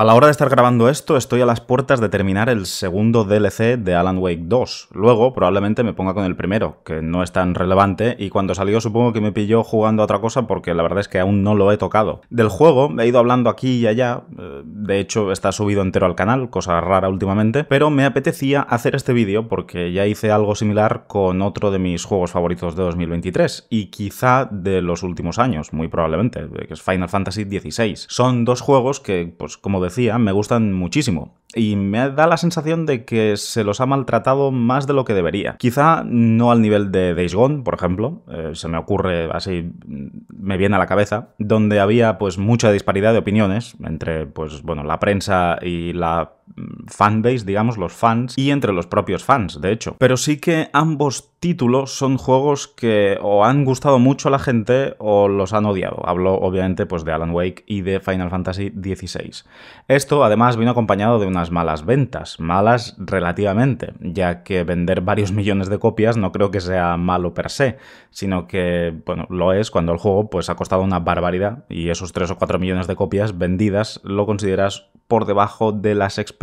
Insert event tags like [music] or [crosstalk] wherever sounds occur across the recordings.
A la hora de estar grabando esto, estoy a las puertas de terminar el segundo DLC de Alan Wake 2. Luego, probablemente me ponga con el primero, que no es tan relevante, y cuando salió supongo que me pilló jugando a otra cosa porque la verdad es que aún no lo he tocado. Del juego he ido hablando aquí y allá, eh, de hecho está subido entero al canal, cosa rara últimamente, pero me apetecía hacer este vídeo porque ya hice algo similar con otro de mis juegos favoritos de 2023, y quizá de los últimos años, muy probablemente, que es Final Fantasy XVI. Son dos juegos que, pues como decía, me gustan muchísimo. Y me da la sensación de que se los ha maltratado más de lo que debería. Quizá no al nivel de Days Gone, por ejemplo, eh, se me ocurre así, me viene a la cabeza, donde había pues mucha disparidad de opiniones entre pues bueno, la prensa y la fanbase, digamos, los fans, y entre los propios fans, de hecho. Pero sí que ambos títulos son juegos que o han gustado mucho a la gente o los han odiado. Hablo obviamente pues de Alan Wake y de Final Fantasy XVI. Esto además vino acompañado de unas malas ventas, malas relativamente, ya que vender varios [laughs] millones de copias no creo que sea malo per se, sino que, bueno, lo es cuando el juego pues ha costado una barbaridad y esos 3 o 4 millones de copias vendidas lo consideras por debajo de las expectativas.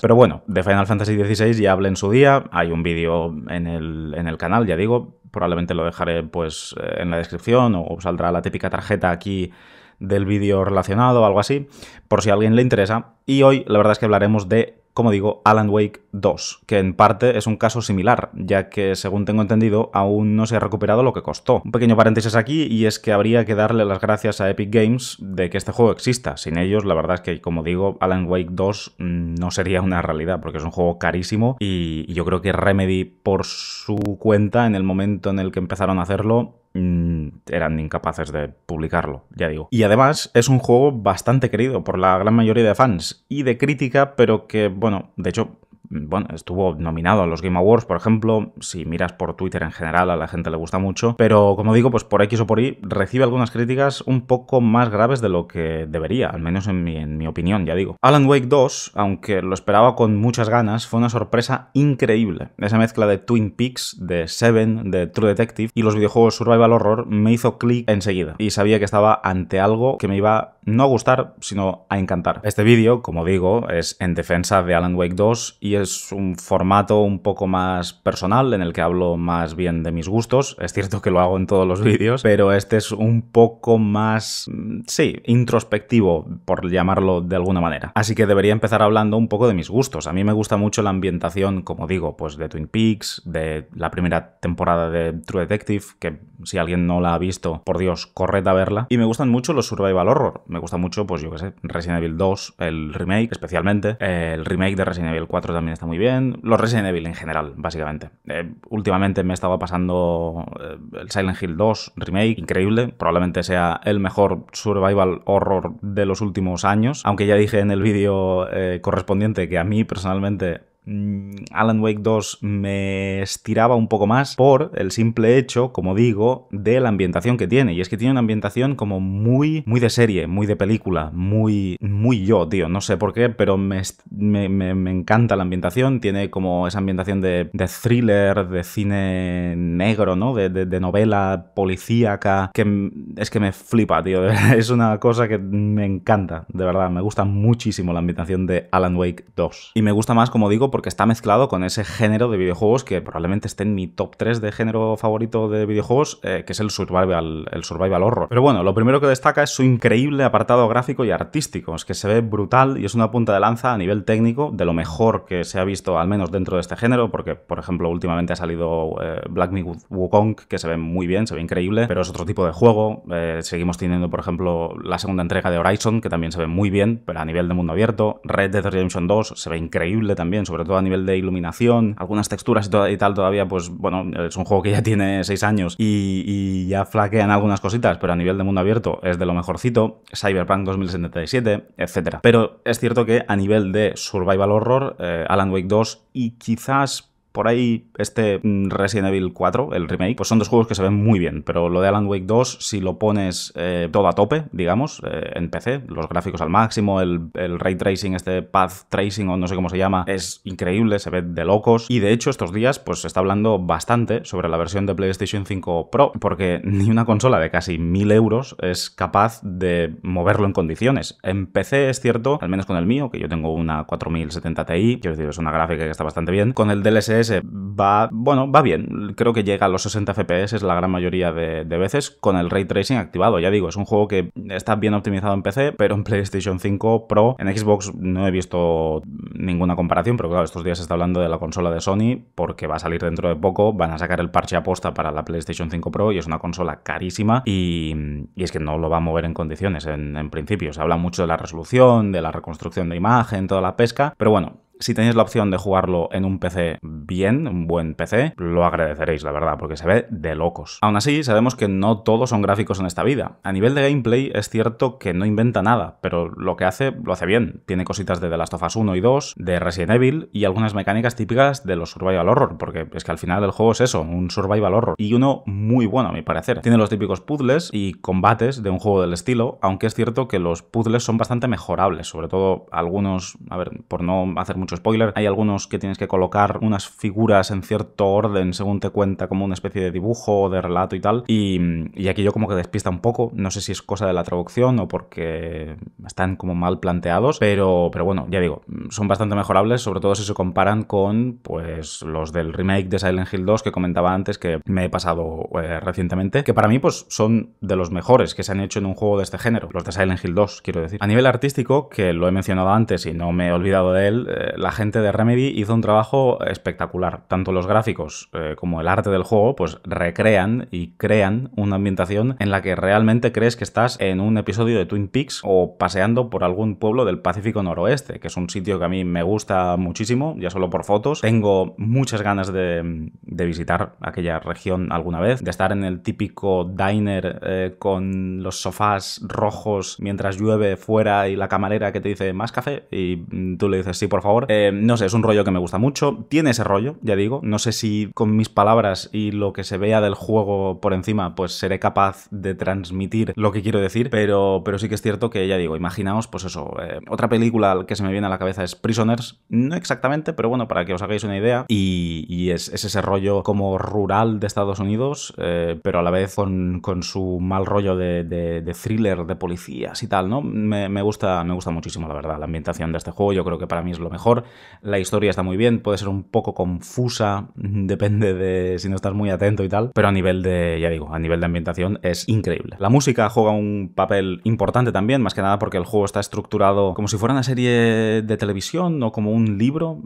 Pero bueno, de Final Fantasy XVI ya hablé en su día, hay un vídeo en el, en el canal, ya digo, probablemente lo dejaré pues en la descripción o saldrá la típica tarjeta aquí del vídeo relacionado o algo así, por si a alguien le interesa. Y hoy la verdad es que hablaremos de como digo, Alan Wake 2, que en parte es un caso similar, ya que, según tengo entendido, aún no se ha recuperado lo que costó. Un pequeño paréntesis aquí, y es que habría que darle las gracias a Epic Games de que este juego exista. Sin ellos, la verdad es que, como digo, Alan Wake 2 mm, no sería una realidad, porque es un juego carísimo, y yo creo que Remedy, por su cuenta, en el momento en el que empezaron a hacerlo, eran incapaces de publicarlo, ya digo. Y además es un juego bastante querido por la gran mayoría de fans y de crítica, pero que, bueno, de hecho bueno, estuvo nominado a los Game Awards, por ejemplo, si miras por Twitter en general a la gente le gusta mucho, pero como digo, pues por X o por Y recibe algunas críticas un poco más graves de lo que debería, al menos en mi, en mi opinión, ya digo. Alan Wake 2, aunque lo esperaba con muchas ganas, fue una sorpresa increíble. Esa mezcla de Twin Peaks, de Seven, de True Detective y los videojuegos Survival Horror me hizo clic enseguida y sabía que estaba ante algo que me iba no a gustar, sino a encantar. Este vídeo, como digo, es en defensa de Alan Wake 2 y es un formato un poco más personal en el que hablo más bien de mis gustos. Es cierto que lo hago en todos los vídeos, pero este es un poco más, mm, sí, introspectivo, por llamarlo de alguna manera. Así que debería empezar hablando un poco de mis gustos. A mí me gusta mucho la ambientación, como digo, pues de Twin Peaks, de la primera temporada de True Detective, que si alguien no la ha visto, por Dios, corred a verla. Y me gustan mucho los survival horror me gusta mucho, pues yo qué sé, Resident Evil 2, el remake especialmente. el remake de Resident Evil 4 también está muy bien. Los Resident Evil en general, básicamente. Eh, últimamente me estaba pasando eh, el Silent Hill 2 remake, increíble. Probablemente sea el mejor survival horror de los últimos años. Aunque ya dije en el vídeo eh, correspondiente que a mí personalmente Alan Wake 2 me estiraba un poco más por el simple hecho, como digo, de la ambientación que tiene. Y es que tiene una ambientación como muy, muy de serie, muy de película, muy, muy yo, tío. No sé por qué, pero me, me, encanta la ambientación. Tiene como esa ambientación de, thriller, de cine negro, ¿no? De, de, novela policíaca, que es que me flipa, tío. [laughs] Es una cosa que me encanta, de verdad. Me gusta muchísimo la ambientación de Alan Wake 2. Y me gusta más, como digo, porque está mezclado con ese género de videojuegos que probablemente esté en mi top 3 de género favorito de videojuegos, eh, que es el survival, el survival horror. Pero bueno, lo primero que destaca es su increíble apartado gráfico y artístico. Es que se ve brutal y es una punta de lanza a nivel técnico de lo mejor que se ha visto, al menos dentro de este género, porque, por ejemplo, últimamente ha salido eh, Black Myth Wukong, que se ve muy bien, se ve increíble, pero es otro tipo de juego. Eh, seguimos teniendo, por ejemplo, la segunda entrega de Horizon, que también se ve muy bien, pero a nivel de mundo abierto. Red Dead Redemption 2 se ve increíble también, sobre todo a nivel de iluminación, algunas texturas y, tal todavía, pues bueno, es un juego que ya [laughs] tiene 6 años y, ya flaquean algunas cositas, pero a nivel de mundo abierto es de lo mejorcito, Cyberpunk 2077, etc. Pero es cierto que a nivel de survival horror, eh, Alan Wake 2 y quizás por ahí este mm, Resident Evil 4, el remake, pues son dos juegos que se ven muy bien, pero lo de Alan Wake 2, si lo pones eh, todo a tope, digamos, eh, en PC, los gráficos al máximo, el, ray tracing, este path tracing o no sé cómo se llama, es increíble, se ve de locos. Y de hecho, estos días, pues se está hablando bastante sobre la versión de PlayStation 5 Pro, porque [laughs] ni una consola de casi 1000 euros es capaz de moverlo en condiciones. En PC es cierto, al menos con el mío, que yo tengo una 4070 Ti, quiero decir, es una gráfica que está bastante bien. Con el DLSS va, bueno, va bien. Creo que llega a los 60 FPS la gran mayoría de, veces con el ray tracing activado. Ya digo, es un juego que está bien optimizado en PC, pero en PlayStation 5 Pro, en Xbox no he visto ninguna comparación, pero claro, estos días se está hablando de la consola de Sony porque va a salir dentro de poco, van a sacar el parche aposta para la PlayStation 5 Pro y es una consola carísima y, y es que no lo va a mover en condiciones en, en principio. Se habla mucho de la resolución, de la reconstrucción de imagen, toda la pesca, pero bueno, si tenéis la opción de jugarlo en un PC bien, un buen PC, lo agradeceréis, la verdad, porque se ve de locos. Aún así, sabemos que no todos son gráficos en esta vida. A nivel de gameplay, es cierto que no inventa nada, pero lo que hace, lo hace bien. Tiene cositas de The Last of Us 1 y 2, de Resident Evil y algunas mecánicas típicas de los Survival Horror, porque es que al final el juego es eso, un Survival Horror. Y uno muy bueno, a mi parecer. Tiene los típicos puzzles y combates de un juego del estilo, aunque es cierto que los puzzles son bastante mejorables, sobre todo algunos, a ver, por no hacer spoiler, hay algunos que tienes que colocar unas figuras en cierto orden según te cuenta como una especie de dibujo o de relato y tal. Y, y aquí yo como que despista un poco, no sé si es cosa de la traducción o porque están como mal planteados, pero, pero bueno, ya digo, son bastante mejorables, sobre todo si se comparan con pues los del remake de Silent Hill 2 que comentaba antes que me he pasado eh, recientemente, que para mí pues son de los mejores que se han hecho en un juego de este género, los de Silent Hill 2, quiero decir. A nivel artístico, que lo he mencionado antes y no me he olvidado de él, eh, la gente de Remedy hizo un trabajo espectacular. Tanto los gráficos eh, como el arte del juego, pues recrean y crean una ambientación en la que realmente crees que estás en un episodio de Twin Peaks o paseando por algún pueblo del Pacífico Noroeste, que es un sitio que a mí me gusta muchísimo, ya solo por fotos. Tengo muchas ganas de, visitar aquella región alguna vez, de estar en el típico diner eh, con los sofás rojos mientras llueve fuera y la camarera que te dice más café y tú le dices sí, por favor. Eh, no sé, es un rollo que me gusta mucho. Tiene ese rollo, ya digo. No sé si con mis palabras y lo que se vea del juego por encima, pues seré capaz de transmitir lo que quiero decir, pero, pero sí que es cierto que, ya digo, imaginaos, pues eso, eh, otra película que se me viene a la cabeza es Prisoners, no exactamente, pero bueno, para que os hagáis una idea, y, y es, es, ese rollo como rural de Estados Unidos, eh, pero a la vez con, con su mal rollo de, de, de, thriller, de policías y tal, ¿no? Me, me, gusta, me gusta muchísimo, la verdad, la ambientación de este juego, yo creo que para mí es lo mejor. La historia está muy bien, puede ser un poco confusa, [laughs] depende de si no estás muy atento y tal, pero a nivel de, ya digo, a nivel de ambientación es increíble. La música juega un papel importante también, más que nada porque el juego está estructurado como si fuera una serie de televisión o como un libro.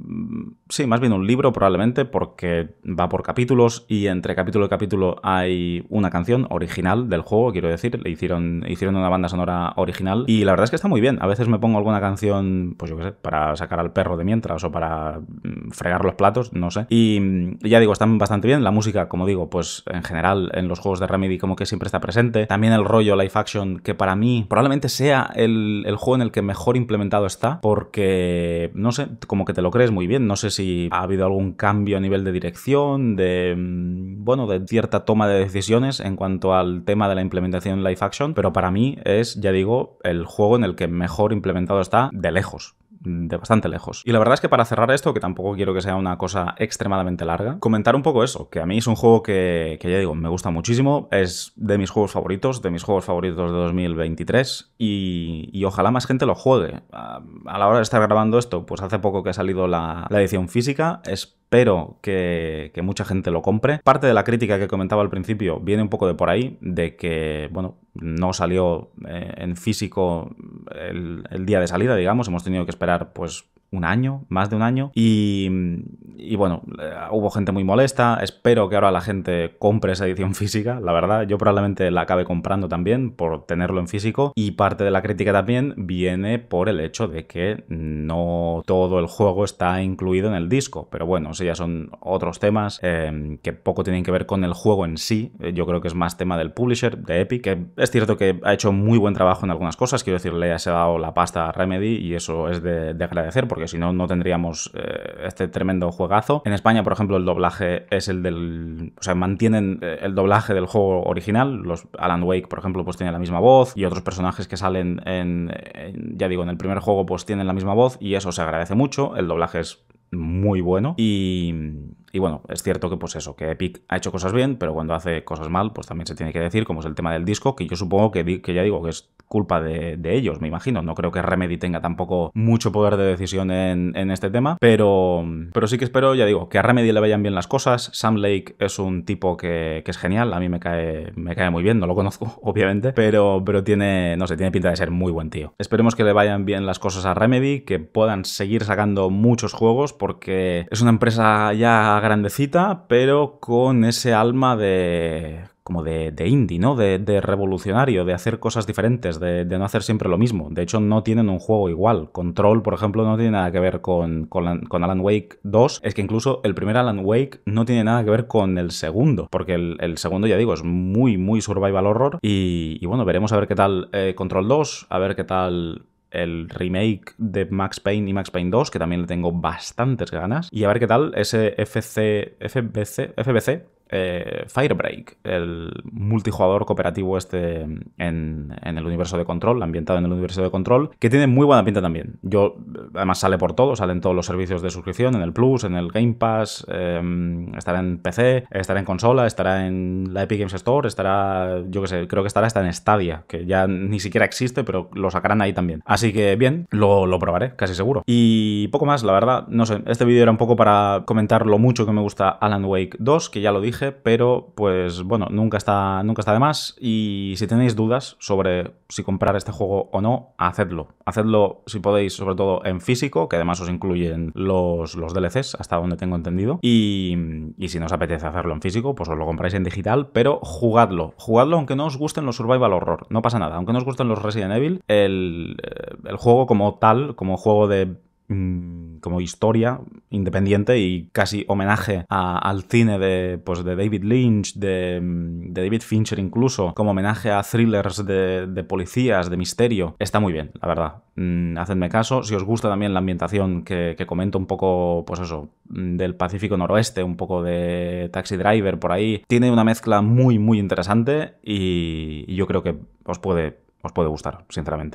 Sí, más bien un libro probablemente porque va por capítulos y entre capítulo y capítulo hay una canción original del juego, quiero decir, le hicieron, hicieron una banda sonora original y la verdad es que está muy bien. A veces me pongo alguna canción, pues yo qué sé, para sacar al perro de mientras o para mm, fregar los platos, no sé. Y ya digo, están bastante bien. La música, como digo, pues en general en los juegos de Remedy como que siempre está presente. También el rollo live action, que para mí probablemente sea el, el juego en el que mejor implementado está, porque, no sé, como que te lo crees muy bien. No sé si ha habido algún cambio a nivel de dirección, de, mm, bueno, de cierta toma de decisiones en cuanto al tema de la implementación live action, pero para mí es, ya digo, el juego en el que mejor implementado está de lejos de bastante lejos. Y la verdad es que para cerrar esto, que tampoco quiero que sea una cosa extremadamente larga, comentar un poco eso, que a mí es un juego que, que ya digo, me gusta muchísimo, es de mis juegos favoritos, de mis juegos favoritos de 2023 y, y ojalá más gente lo juegue. A, a, la hora de estar grabando esto, pues hace poco que ha salido la, la edición física, es que, que, mucha gente lo compre. Parte de la crítica que comentaba al principio viene un poco de por ahí, de que, bueno, no salió eh, en físico el, el, día de salida, digamos, hemos tenido que esperar pues un año, más de un año. Y, bueno, hubo gente muy molesta. Espero que ahora la gente compre esa edición física. La verdad, yo probablemente la acabe comprando también por tenerlo en físico. Y parte de la crítica también viene por el hecho de que no todo el juego está incluido en el disco. Pero bueno, eso ya son otros temas eh, que poco tienen que ver con el juego en sí. Yo creo que es más tema del publisher, de Epic, que es cierto que ha hecho muy buen trabajo en algunas cosas. Quiero decir, le ha dado la pasta a Remedy y eso es de, de agradecer si no, no tendríamos eh, este tremendo juegazo. En España, por ejemplo, el doblaje es el del... O sea, mantienen eh, el doblaje del juego original. Los Alan Wake, por ejemplo, pues tiene la misma voz y otros personajes que salen en, ya digo, en el primer juego, pues tienen la misma voz y eso se agradece mucho. El doblaje es muy bueno y, y bueno, es cierto que pues eso, que Epic ha hecho cosas bien, pero cuando hace cosas mal, pues también se tiene que decir, como es el tema del disco, que yo supongo que, que ya digo que es culpa de, ellos, me imagino. No creo que Remedy tenga tampoco mucho poder de decisión en, este tema, pero, pero sí que espero, ya digo, que a Remedy le vayan bien las cosas. Sam Lake es un tipo que, es genial, a mí me cae, me cae muy bien, no lo conozco, [laughs] obviamente, pero, pero tiene, no sé, tiene pinta de ser muy buen tío. Esperemos que le vayan bien las cosas a Remedy, que puedan seguir sacando muchos juegos, porque es una empresa ya grandecita, pero con ese alma de como de, indie, ¿no? De, revolucionario, de hacer cosas diferentes, de, no hacer siempre lo mismo. De hecho, no tienen un juego igual. Control, por ejemplo, no tiene nada que ver con, Alan Wake 2. Es que incluso el primer Alan Wake no tiene nada que ver con el segundo. Porque el, segundo, ya digo, es muy, muy survival horror. Y, bueno, veremos a ver qué tal eh, Control 2, a ver qué tal el remake de Max Payne y Max Payne 2, que también le tengo bastantes ganas. Y a ver qué tal ese FC, FBC, FBC eh, Firebreak, el multijugador cooperativo este en, el universo de Control, ambientado en el universo de Control, que tiene muy buena pinta también. Yo, además sale por todo, salen todos los servicios de suscripción, en el Plus, en el Game Pass, em, estará en PC, estará en consola, estará en la Epic Games Store, estará, yo que sé, creo que estará hasta en Stadia, que ya ni siquiera existe, pero lo sacarán ahí también. Así que bien, lo, lo probaré, casi seguro. Y poco más, la verdad, no sé, este vídeo era un poco para comentar lo mucho que me gusta Alan Wake 2, que ya lo dije, pero pues bueno, nunca está, nunca está de más. Y si tenéis dudas sobre si comprar este juego o no, hacedlo. Hacedlo si podéis, sobre todo en físico, que además os incluyen los, los DLCs, hasta donde tengo entendido. Y, si no os apetece hacerlo en físico, pues os lo compráis en digital, pero jugadlo. Jugadlo aunque no os gusten los Survival Horror, no pasa nada. Aunque no os gusten los Resident Evil, el, eh, el juego como tal, como juego de Mm, como historia independiente y casi homenaje al cine de, pues, de David Lynch, de, mm, David Fincher incluso, como homenaje a thrillers de, policías, de misterio. Está muy bien, la verdad. Mm, hacedme caso. Si os gusta también la ambientación que, comento un poco, pues eso, del Pacífico Noroeste, un poco de Taxi Driver por ahí, tiene una mezcla muy, muy interesante y, y yo creo que os puede, os puede gustar, sinceramente.